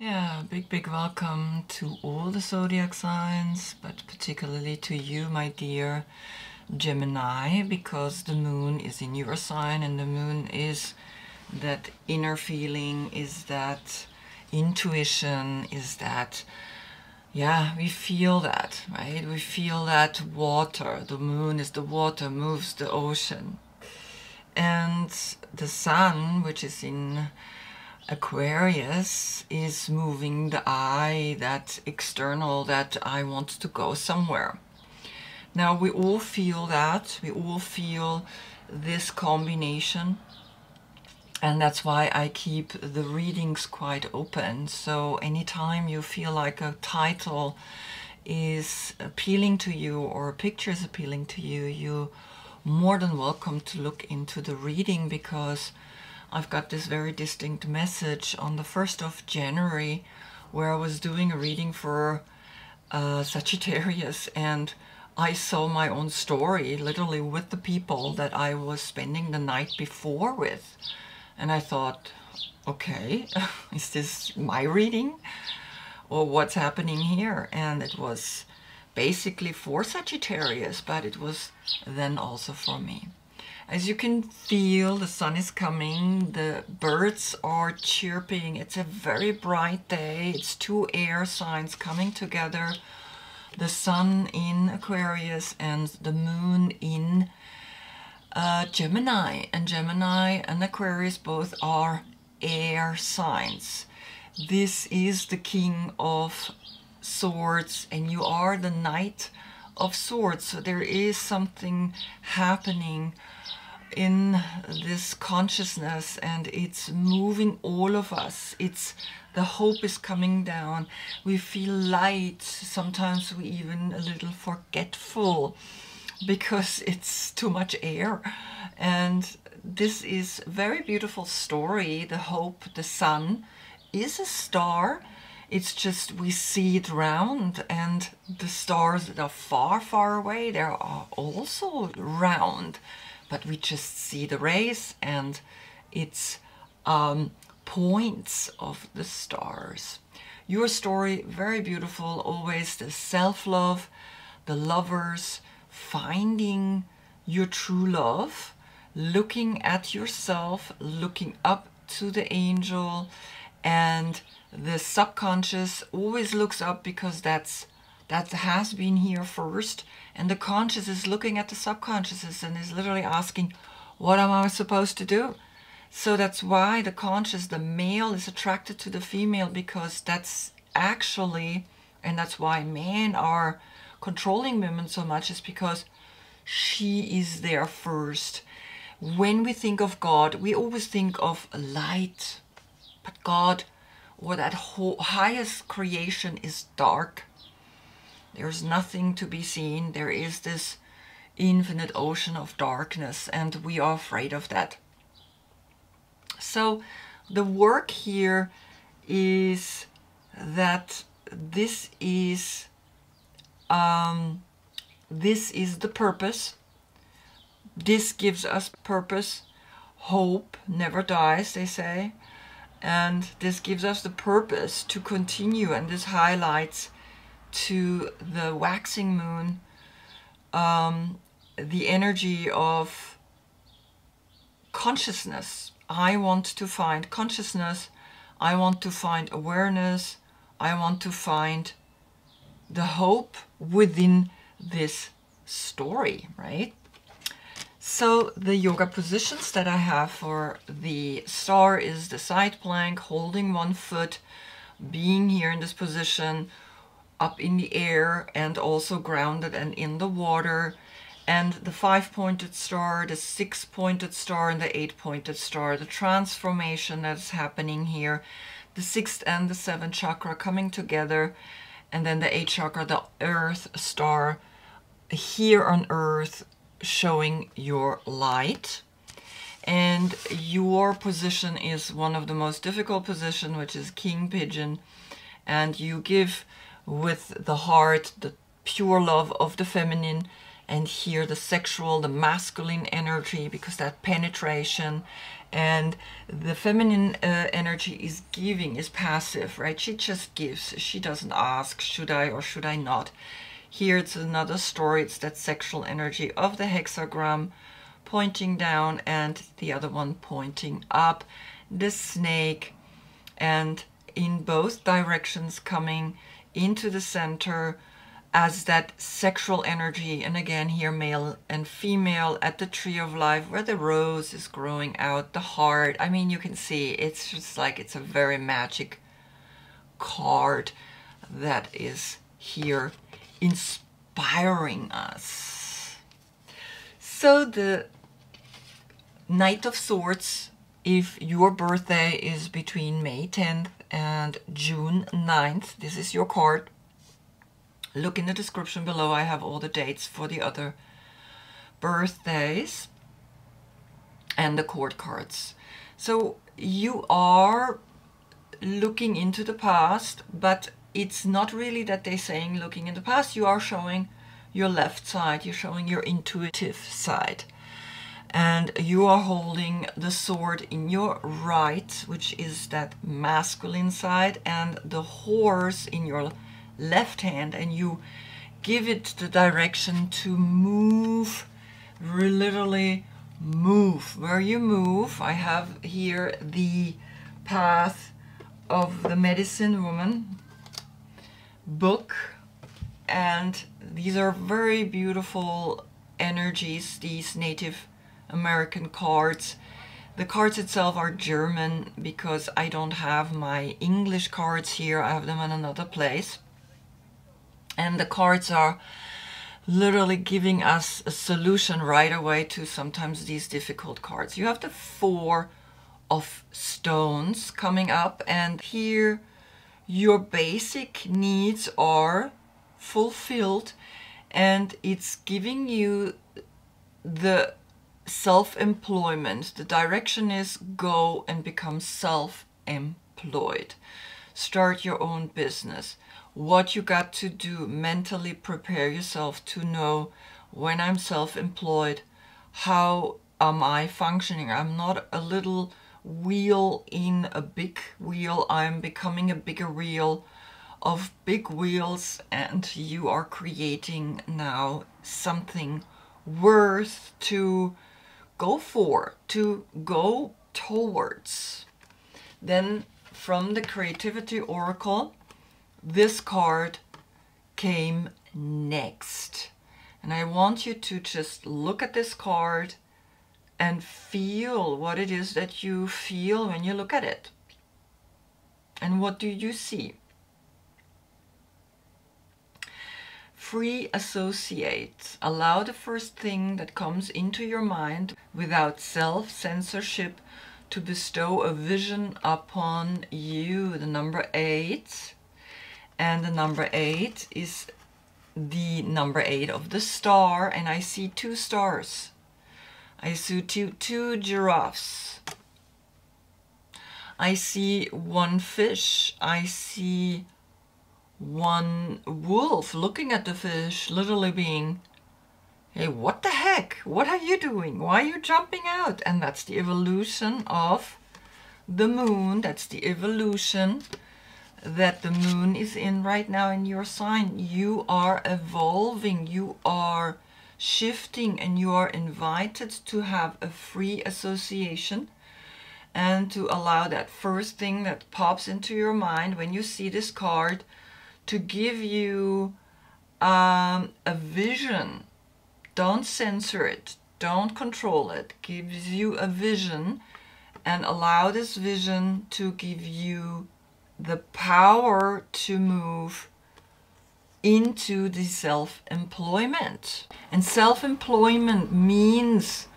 Yeah, big, big welcome to all the zodiac signs, but particularly to you, my dear Gemini, because the moon is in your sign and the moon is that inner feeling, is that intuition, is that, yeah, we feel that, right? We feel that water. The moon is the water, moves the ocean. And the sun, which is in Aquarius is moving the eye, that external, that I want to go somewhere. Now we all feel that, we all feel this combination and that's why I keep the readings quite open. So anytime you feel like a title is appealing to you or a picture is appealing to you, you more than welcome to look into the reading because I've got this very distinct message on the 1st of January where I was doing a reading for uh, Sagittarius and I saw my own story literally with the people that I was spending the night before with. And I thought, okay, is this my reading? Or what's happening here? And it was basically for Sagittarius, but it was then also for me. As you can feel, the sun is coming, the birds are chirping. It's a very bright day. It's two air signs coming together. The sun in Aquarius and the moon in uh, Gemini. And Gemini and Aquarius both are air signs. This is the king of swords and you are the knight of swords. So there is something happening in this consciousness and it's moving all of us. It's the hope is coming down. We feel light. Sometimes we even a little forgetful because it's too much air. And this is very beautiful story. The hope, the sun is a star. It's just we see it round and the stars that are far, far away, they are also round but we just see the rays and it's um, points of the stars. Your story, very beautiful, always the self-love, the lovers, finding your true love, looking at yourself, looking up to the angel, and the subconscious always looks up because that's that has been here first and the conscious is looking at the subconscious and is literally asking what am i supposed to do? So that's why the conscious the male is attracted to the female because that's actually and that's why men are controlling women so much is because she is there first. When we think of god we always think of light. But god or that whole highest creation is dark there's nothing to be seen. There is this infinite ocean of darkness, and we are afraid of that. So, the work here is that this is um, this is the purpose. This gives us purpose. Hope never dies, they say. And this gives us the purpose to continue, and this highlights to the waxing moon um, the energy of consciousness. I want to find consciousness. I want to find awareness. I want to find the hope within this story, right? So the yoga positions that I have for the star is the side plank, holding one foot, being here in this position, up in the air and also grounded and in the water. And the five-pointed star, the six-pointed star, and the eight-pointed star, the transformation that's happening here, the sixth and the seventh chakra coming together, and then the eighth chakra, the earth star, here on earth, showing your light. And your position is one of the most difficult position, which is king pigeon, and you give with the heart, the pure love of the feminine, and here the sexual, the masculine energy, because that penetration and the feminine uh, energy is giving, is passive, right? She just gives. She doesn't ask, should I or should I not? Here it's another story. It's that sexual energy of the hexagram pointing down and the other one pointing up. The snake and in both directions coming into the center as that sexual energy. And again here male and female at the tree of life where the rose is growing out the heart. I mean you can see it's just like it's a very magic card that is here inspiring us. So the knight of swords if your birthday is between may 10th and june 9th this is your card Look in the description below. I have all the dates for the other birthdays and the court cards. So you are looking into the past, but it's not really that they're saying looking in the past. You are showing your left side, you're showing your intuitive side. And you are holding the sword in your right, which is that masculine side, and the horse in your left hand and you give it the direction to move, literally move. Where you move, I have here the path of the medicine woman book and these are very beautiful energies, these Native American cards. The cards itself are German because I don't have my English cards here, I have them in another place and the cards are literally giving us a solution right away to sometimes these difficult cards. You have the four of stones coming up and here your basic needs are fulfilled and it's giving you the self-employment. The direction is go and become self-employed. Start your own business what you got to do mentally prepare yourself to know when I'm self-employed how am I functioning I'm not a little wheel in a big wheel I'm becoming a bigger wheel of big wheels and you are creating now something worth to go for to go towards then from the creativity oracle this card came next. And I want you to just look at this card and feel what it is that you feel when you look at it. And what do you see? Free associate. Allow the first thing that comes into your mind without self-censorship to bestow a vision upon you. The number eight and the number eight is the number eight of the star and I see two stars. I see two, two giraffes. I see one fish. I see one wolf looking at the fish, literally being, hey, what the heck? What are you doing? Why are you jumping out? And that's the evolution of the moon. That's the evolution that the moon is in right now in your sign. You are evolving, you are shifting, and you are invited to have a free association and to allow that first thing that pops into your mind when you see this card to give you um, a vision. Don't censor it, don't control it. Gives you a vision and allow this vision to give you the power to move into the self-employment. And self-employment means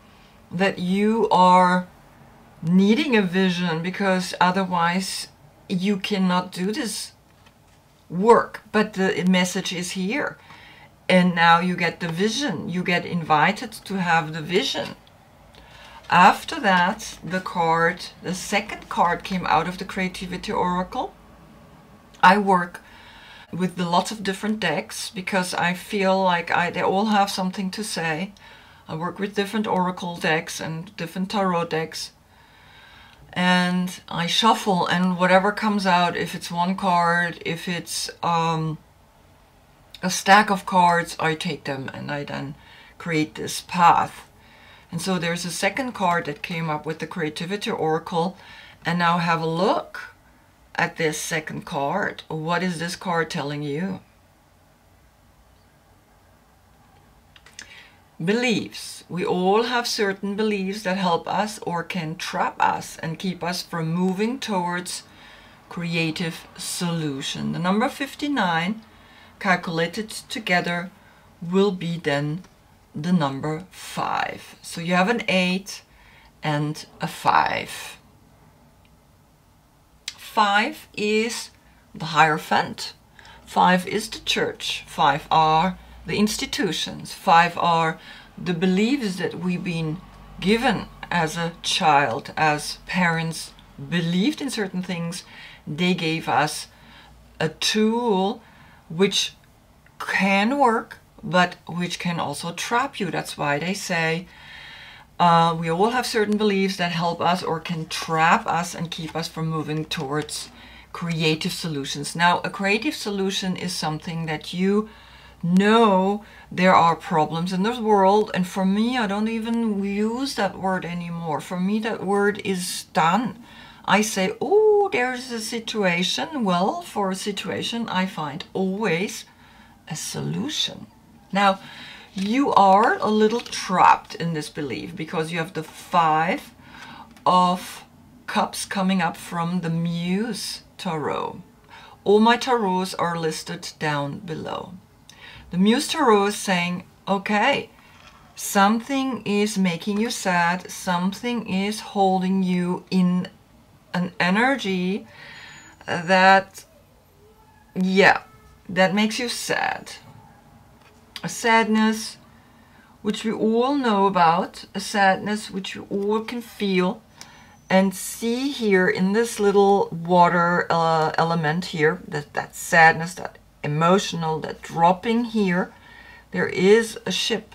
that you are needing a vision because otherwise you cannot do this work. But the message is here. And now you get the vision. You get invited to have the vision. After that, the card, the second card came out of the Creativity Oracle. I work with the lots of different decks because I feel like I they all have something to say. I work with different oracle decks and different tarot decks. And I shuffle and whatever comes out, if it's one card, if it's um, a stack of cards, I take them and I then create this path. And so there's a second card that came up with the Creativity Oracle. And now have a look at this second card. What is this card telling you? Beliefs. We all have certain beliefs that help us or can trap us and keep us from moving towards creative solution. The number 59 calculated together will be then the number 5. So you have an 8 and a 5. 5 is the Hierophant. 5 is the church. 5 are the institutions. 5 are the beliefs that we've been given as a child, as parents believed in certain things. They gave us a tool which can work but which can also trap you. That's why they say uh, we all have certain beliefs that help us or can trap us and keep us from moving towards creative solutions. Now, a creative solution is something that you know there are problems in this world and for me I don't even use that word anymore. For me that word is done. I say, oh, there's a situation. Well, for a situation I find always a solution. Now, you are a little trapped in this belief because you have the five of cups coming up from the Muse Tarot. All my tarots are listed down below. The Muse Tarot is saying, okay, something is making you sad, something is holding you in an energy that, yeah, that makes you sad. A sadness which we all know about, a sadness which we all can feel and see here in this little water uh, element here, that, that sadness, that emotional, that dropping here, there is a ship.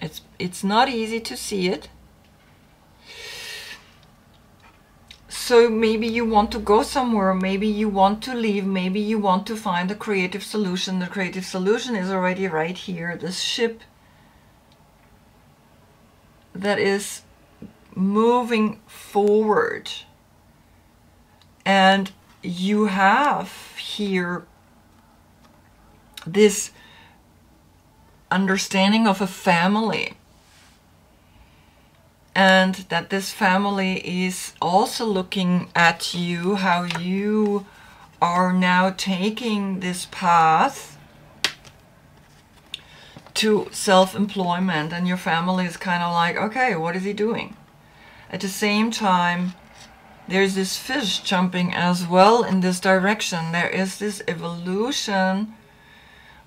It's, it's not easy to see it, So maybe you want to go somewhere, maybe you want to leave, maybe you want to find a creative solution. The creative solution is already right here, this ship that is moving forward. And you have here this understanding of a family and that this family is also looking at you, how you are now taking this path to self-employment and your family is kind of like, okay, what is he doing? At the same time, there's this fish jumping as well in this direction. There is this evolution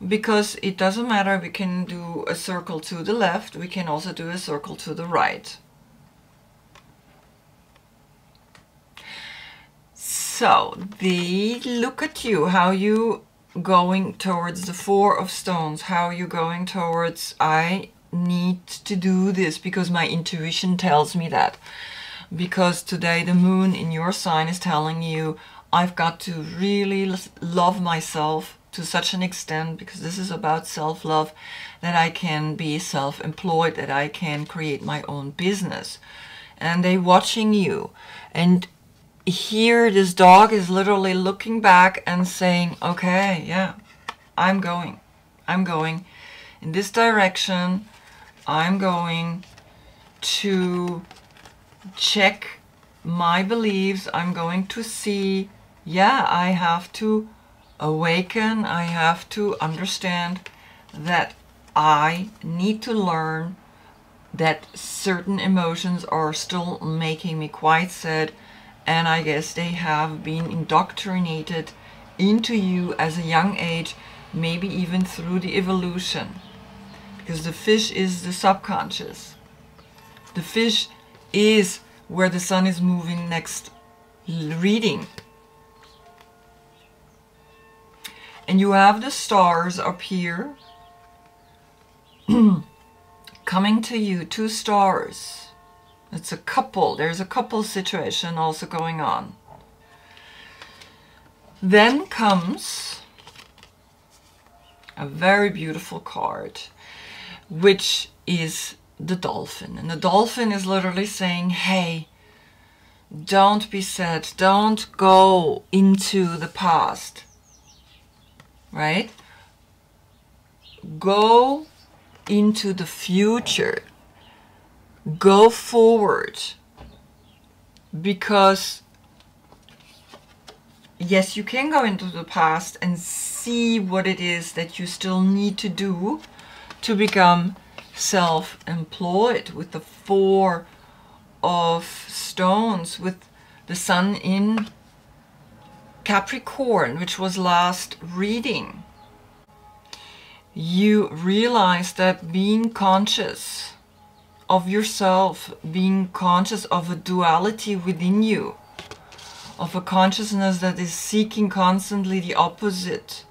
because it doesn't matter, we can do a circle to the left, we can also do a circle to the right. So, the look at you, how you going towards the four of stones, how you going towards I need to do this because my intuition tells me that. Because today the moon in your sign is telling you I've got to really love myself to such an extent because this is about self-love that I can be self-employed, that I can create my own business. And they watching you. And here this dog is literally looking back and saying, okay, yeah, I'm going. I'm going in this direction. I'm going to check my beliefs. I'm going to see, yeah, I have to awaken. I have to understand that I need to learn that certain emotions are still making me quite sad and I guess they have been indoctrinated into you as a young age, maybe even through the evolution. Because the fish is the subconscious. The fish is where the sun is moving next reading. And you have the stars up here coming to you, two stars. It's a couple, there's a couple situation also going on. Then comes a very beautiful card, which is the dolphin. And the dolphin is literally saying, hey, don't be sad, don't go into the past, right? Go into the future. Go forward. Because, yes, you can go into the past and see what it is that you still need to do to become self employed with the four of stones, with the sun in Capricorn, which was last reading. You realize that being conscious of yourself, being conscious of a duality within you, of a consciousness that is seeking constantly the opposite,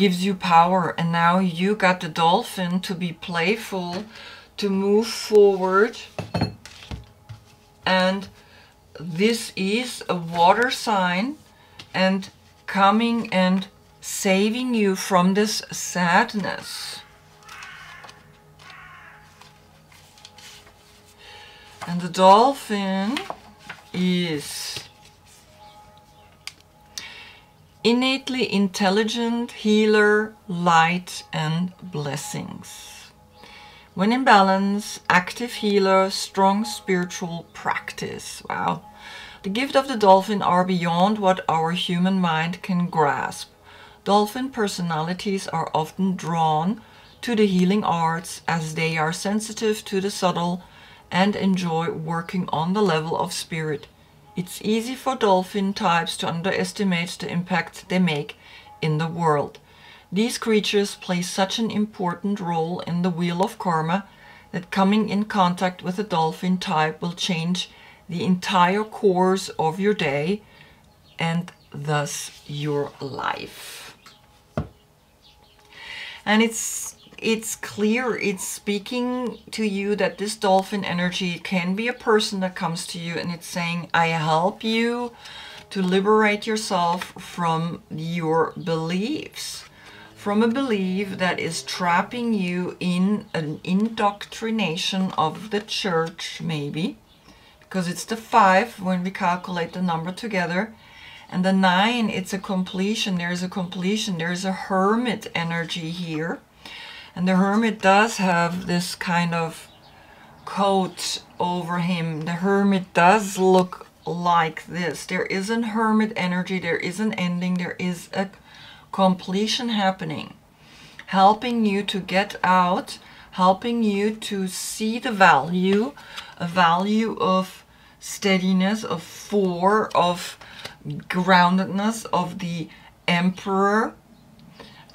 gives you power. And now you got the dolphin to be playful, to move forward. And this is a water sign and coming and saving you from this sadness. And the dolphin is innately intelligent, healer, light, and blessings. When in balance, active healer, strong spiritual practice. Wow. The gift of the dolphin are beyond what our human mind can grasp. Dolphin personalities are often drawn to the healing arts as they are sensitive to the subtle and enjoy working on the level of spirit. It's easy for dolphin types to underestimate the impact they make in the world. These creatures play such an important role in the wheel of karma that coming in contact with a dolphin type will change the entire course of your day and thus your life and it's it's clear it's speaking to you that this dolphin energy can be a person that comes to you and it's saying i help you to liberate yourself from your beliefs from a belief that is trapping you in an indoctrination of the church maybe because it's the five when we calculate the number together and the nine, it's a completion. There's a completion. There's a hermit energy here. And the hermit does have this kind of coat over him. The hermit does look like this. There isn't hermit energy. There is an ending. There is a completion happening. Helping you to get out. Helping you to see the value. A value of steadiness, of four, of groundedness of the emperor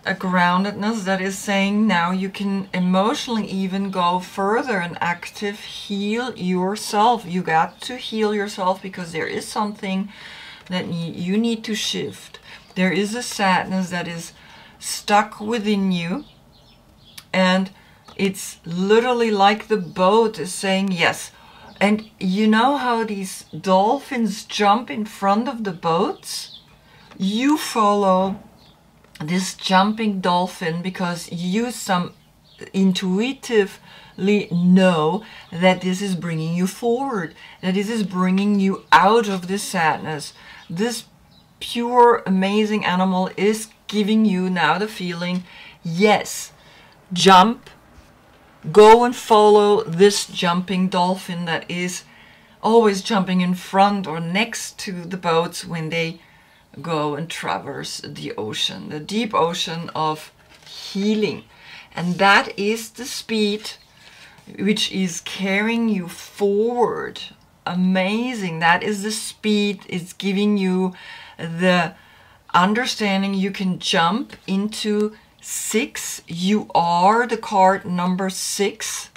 a groundedness that is saying now you can emotionally even go further and active heal yourself. You got to heal yourself because there is something that you need to shift. There is a sadness that is stuck within you and it's literally like the boat is saying yes. And you know how these dolphins jump in front of the boats? You follow this jumping dolphin because you some intuitively know that this is bringing you forward, that this is bringing you out of this sadness. This pure, amazing animal is giving you now the feeling, yes, jump, go and follow this jumping dolphin that is always jumping in front or next to the boats when they go and traverse the ocean, the deep ocean of healing. And that is the speed which is carrying you forward. Amazing. That is the speed. It's giving you the understanding you can jump into six. You are the card number six.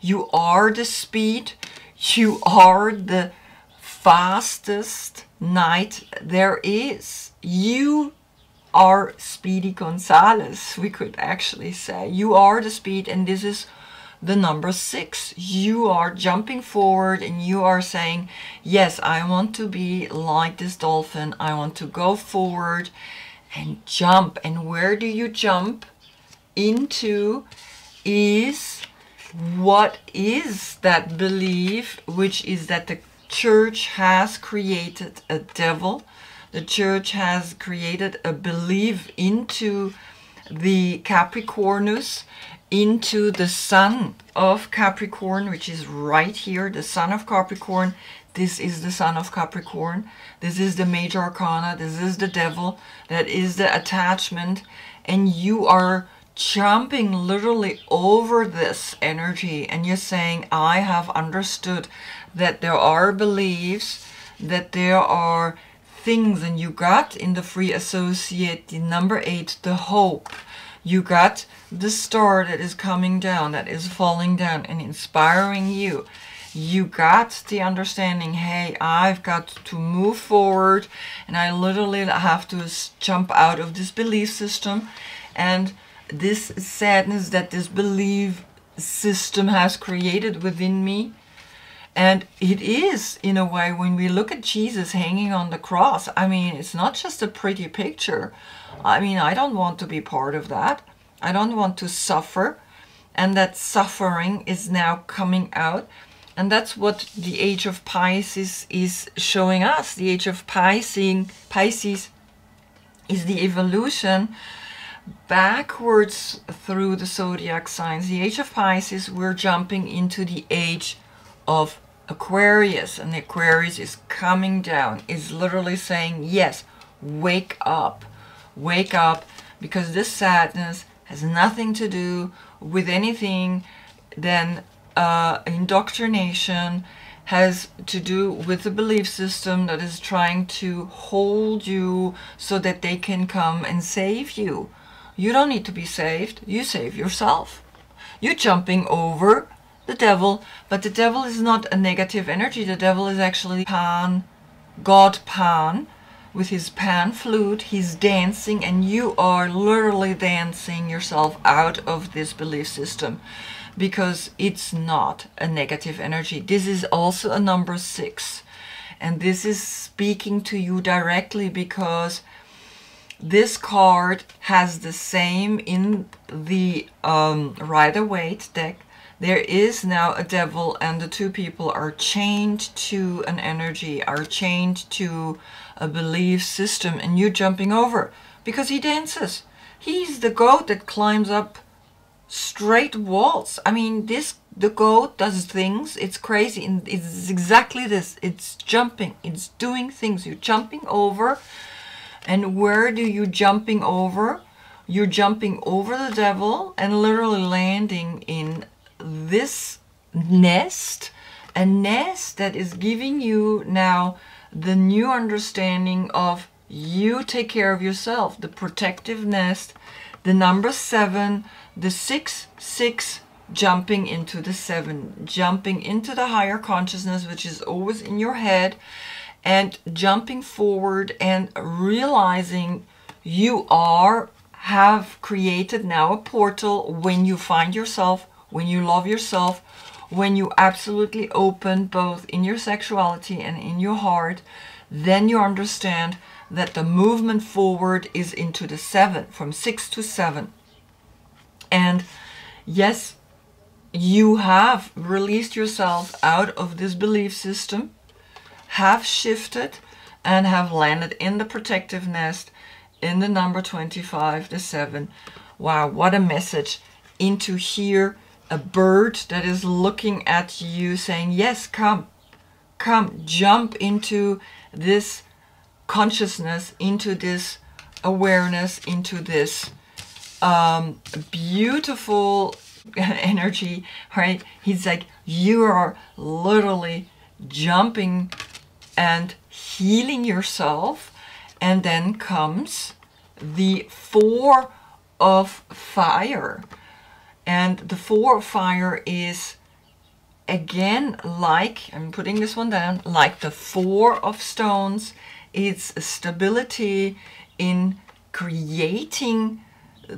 You are the speed. You are the fastest knight there is. You are Speedy Gonzales, we could actually say. You are the speed, and this is the number six. You are jumping forward and you are saying, Yes, I want to be like this dolphin. I want to go forward and jump. And where do you jump into is what is that belief, which is that the church has created a devil. The church has created a belief into the Capricornus, into the sun of Capricorn, which is right here, the sun of Capricorn. This is the sun of Capricorn. This is the major arcana. This is the devil. That is the attachment. And you are jumping literally over this energy and you're saying, I have understood that there are beliefs, that there are things, and you got in the free associate, the number eight, the hope. You got the star that is coming down, that is falling down and inspiring you. You got the understanding, hey, I've got to move forward and I literally have to jump out of this belief system and this sadness that this belief system has created within me. And it is, in a way, when we look at Jesus hanging on the cross, I mean, it's not just a pretty picture. I mean, I don't want to be part of that. I don't want to suffer. And that suffering is now coming out. And that's what the age of Pisces is showing us. The age of Pisces, Pisces is the evolution backwards through the zodiac signs. The age of Pisces, we're jumping into the age of Aquarius. And the Aquarius is coming down, is literally saying, yes, wake up, wake up, because this sadness has nothing to do with anything than uh, indoctrination, has to do with the belief system that is trying to hold you so that they can come and save you. You don't need to be saved. You save yourself. You're jumping over the devil, but the devil is not a negative energy. The devil is actually Pan, God Pan, with his pan flute. He's dancing, and you are literally dancing yourself out of this belief system because it's not a negative energy. This is also a number six. And this is speaking to you directly because this card has the same in the um, Rider-Waite deck. There is now a devil and the two people are chained to an energy, are chained to a belief system and you're jumping over because he dances. He's the goat that climbs up straight walls. I mean, this the goat does things. It's crazy. And it's exactly this. It's jumping. It's doing things. You're jumping over and where do you jumping over? You're jumping over the devil and literally landing in this nest, a nest that is giving you now the new understanding of you take care of yourself, the protective nest, the number seven, the six, six, jumping into the seven, jumping into the higher consciousness, which is always in your head, and jumping forward and realizing you are have created now a portal when you find yourself when you love yourself when you absolutely open both in your sexuality and in your heart then you understand that the movement forward is into the seven from six to seven. And yes you have released yourself out of this belief system have shifted and have landed in the protective nest in the number 25, the 7. Wow, what a message into here. A bird that is looking at you saying, yes, come, come, jump into this consciousness, into this awareness, into this um, beautiful energy, right? He's like, you are literally jumping and healing yourself. And then comes the four of fire. And the four of fire is again, like, I'm putting this one down, like the Four of Stones, it's stability in creating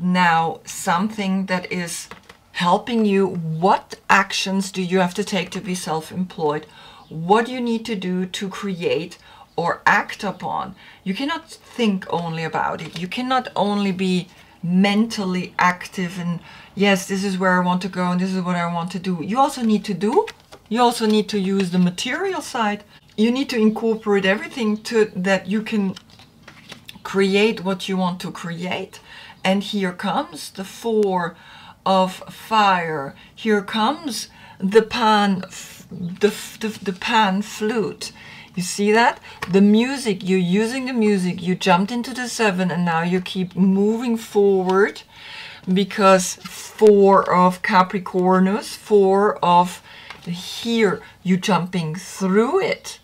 now something that is helping you. What actions do you have to take to be self employed? What you need to do to create or act upon? You cannot think only about it. You cannot only be mentally active and yes, this is where I want to go and this is what I want to do. You also need to do. You also need to use the material side. You need to incorporate everything to that you can create what you want to create. And here comes the four of fire. Here comes the pan, the, the, the pan flute. You see that? The music, you're using the music, you jumped into the seven and now you keep moving forward because four of Capricornus, four of here, you jumping through it.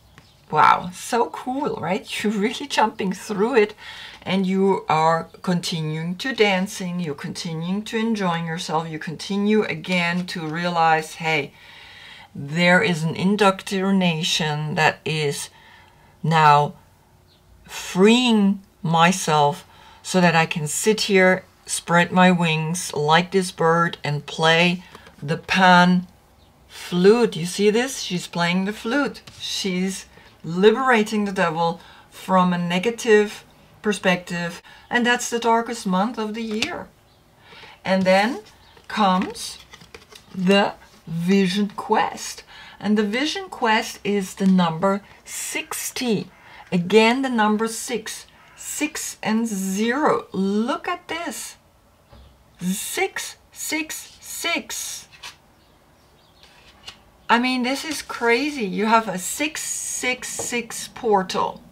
Wow, so cool, right? You're really jumping through it and you are continuing to dancing, you're continuing to enjoying yourself, you continue again to realize, hey, there is an indoctrination that is now freeing myself so that I can sit here, spread my wings like this bird and play the pan flute. You see this? She's playing the flute. She's liberating the devil from a negative perspective, and that's the darkest month of the year. And then comes the Vision Quest. And the Vision Quest is the number 60. Again, the number 6. 6 and 0. Look at this. 6, 6, 6. I mean, this is crazy. You have a 666 portal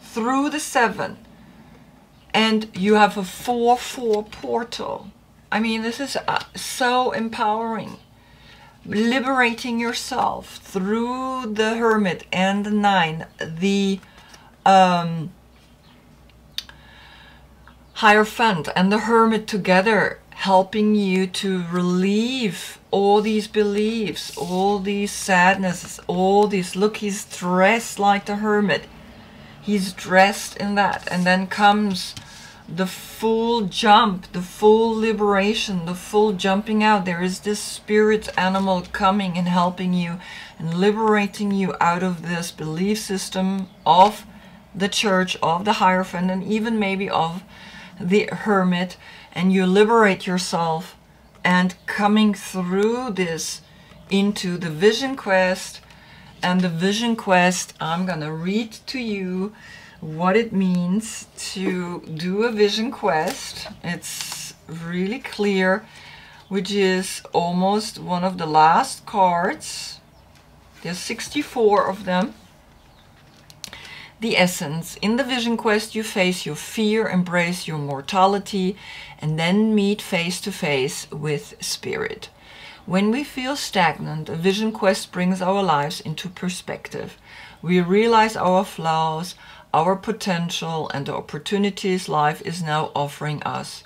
through the 7 and you have a 4-4 portal. I mean, this is uh, so empowering. Liberating yourself through the Hermit and the Nine, the um, Hierophant and the Hermit together helping you to relieve all these beliefs, all these sadnesses, all these. Look, he's dressed like the hermit. He's dressed in that. And then comes the full jump, the full liberation, the full jumping out. There is this spirit animal coming and helping you and liberating you out of this belief system of the church, of the Hierophant, and even maybe of the hermit and you liberate yourself and coming through this into the vision quest and the vision quest i'm going to read to you what it means to do a vision quest it's really clear which is almost one of the last cards there's 64 of them the essence. In the vision quest, you face your fear, embrace your mortality, and then meet face to face with spirit. When we feel stagnant, a vision quest brings our lives into perspective. We realize our flaws, our potential, and the opportunities life is now offering us.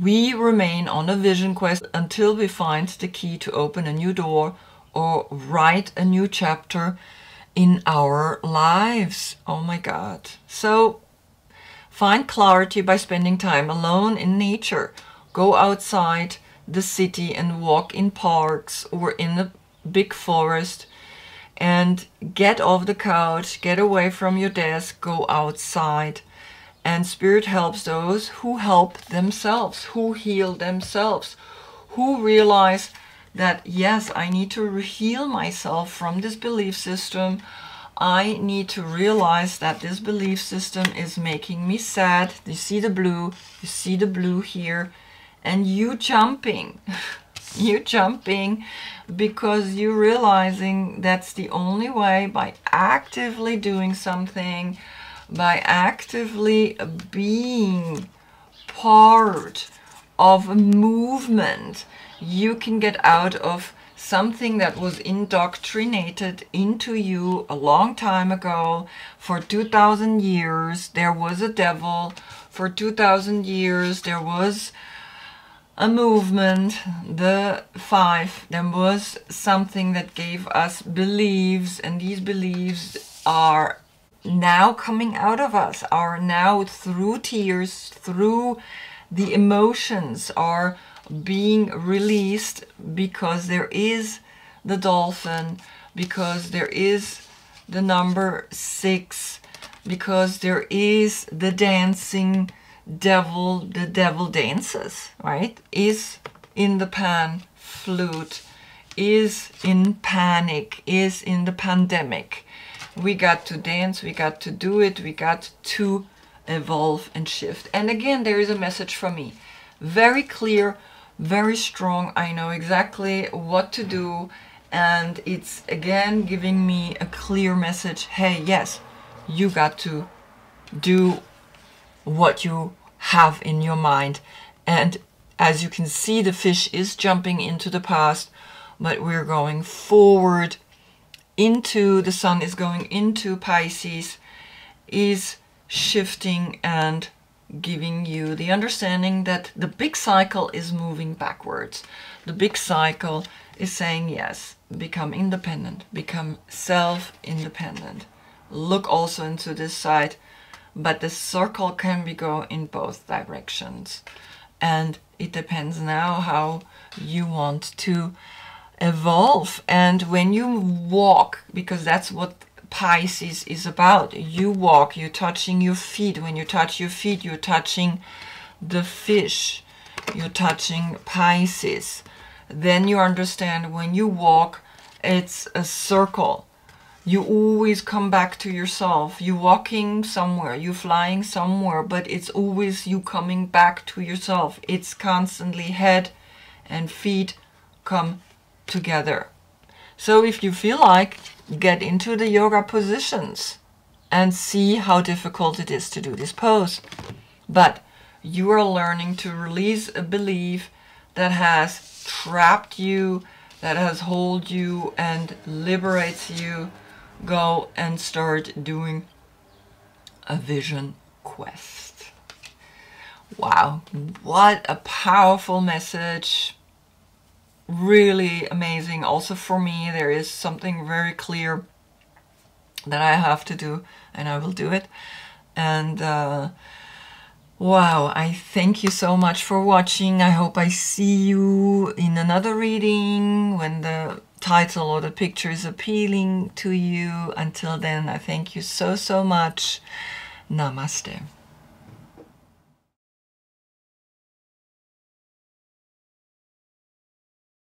We remain on a vision quest until we find the key to open a new door or write a new chapter in our lives. Oh my God. So find clarity by spending time alone in nature. Go outside the city and walk in parks or in the big forest and get off the couch, get away from your desk, go outside. And Spirit helps those who help themselves, who heal themselves, who realize that yes, I need to heal myself from this belief system. I need to realize that this belief system is making me sad. You see the blue, you see the blue here, and you jumping. you jumping because you're realizing that's the only way by actively doing something, by actively being part of a movement you can get out of something that was indoctrinated into you a long time ago. For 2000 years, there was a devil. For 2000 years, there was a movement, the five, there was something that gave us beliefs, and these beliefs are now coming out of us, are now through tears, through the emotions, are being released because there is the dolphin, because there is the number six, because there is the dancing devil, the devil dances, right? Is in the pan flute, is in panic, is in the pandemic. We got to dance, we got to do it, we got to evolve and shift. And again, there is a message from me. Very clear, very strong. I know exactly what to do. And it's again giving me a clear message. Hey, yes, you got to do what you have in your mind. And as you can see, the fish is jumping into the past, but we're going forward into the sun is going into Pisces, is shifting and giving you the understanding that the big cycle is moving backwards. The big cycle is saying yes, become independent, become self independent. Look also into this side but the circle can be go in both directions. And it depends now how you want to evolve. And when you walk because that's what Pisces is about you walk you're touching your feet. When you touch your feet you're touching the fish. You're touching Pisces. Then you understand when you walk it's a circle you always come back to yourself. You're walking somewhere, You're flying somewhere, but it's always you coming back to yourself. It's constantly head and feet come together. So if you feel like, get into the yoga positions and see how difficult it is to do this pose. But you are learning to release a belief that has trapped you, that has hold you and liberates you go and start doing a vision quest. Wow, what a powerful message. Really amazing. Also for me, there is something very clear that I have to do and I will do it. And uh, wow, I thank you so much for watching. I hope I see you in another reading when the title or the picture is appealing to you. Until then, I thank you so, so much. Namaste.